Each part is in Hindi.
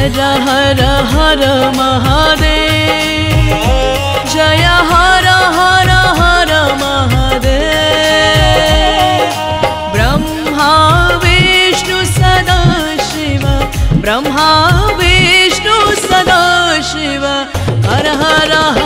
हर हर हर महादेव। जय हर हर हर महादेव। ब्रह्मा, विष्णु, सदा, शिव। ब्रह्मा, विष्णु, सदा, शिव। हर हर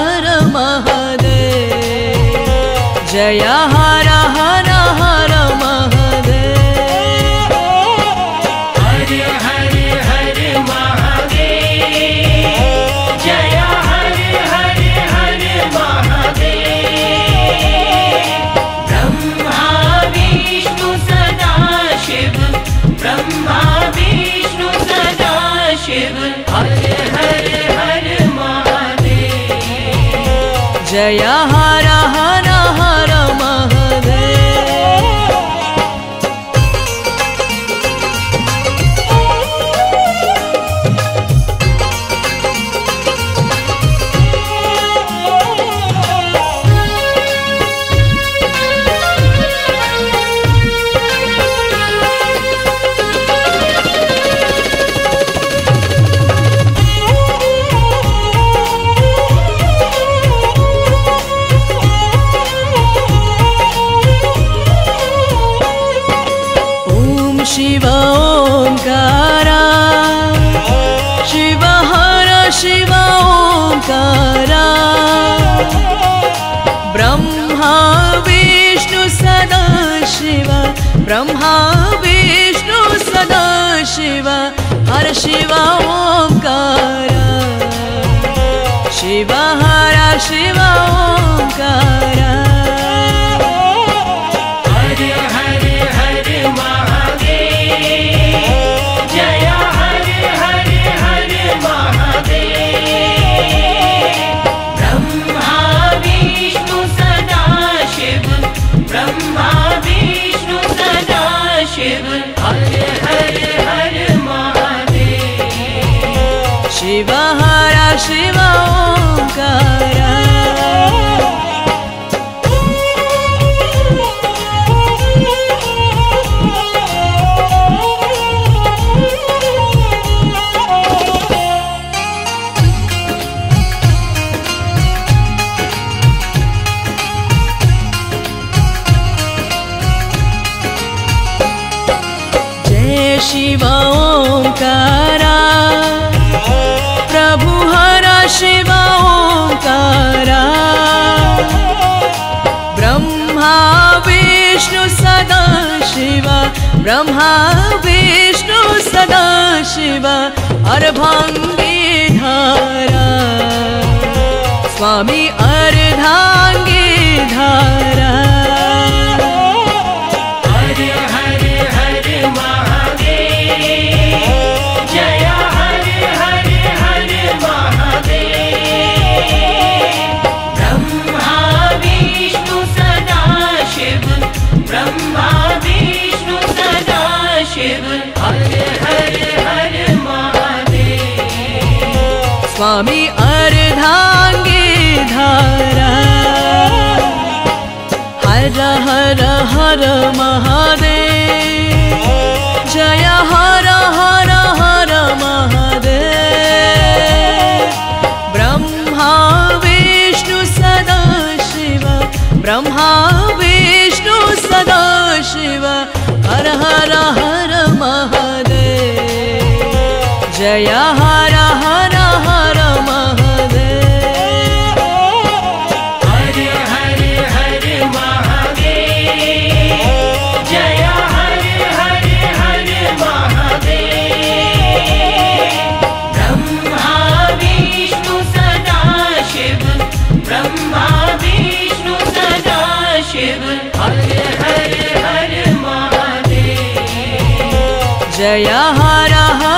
जय शिव ओङ्कारा शिव हर शिव ओङ्कारा ब्रह्मा, विष्णु, सदा शिव। ब्रह्मा, विष्णु, सदा शिव। हर शिव ओङ्कारा शिव हर शिव ओङ्कारा महादेव शिव हर शिव ब्रह्मा विष्णु सदा शिव अर्भांगे धारा। स्वामी अर्धांगे धारा। स्वामी अर्धाङ्गी धारा। हर हर हर महादेव। जय हर हर हर महादेव। ब्रह्मा, विष्णु, सदा, शिव। ब्रह्मा, विष्णु, सदा, शिव। हर हर हर महादेव। जय हर जय हर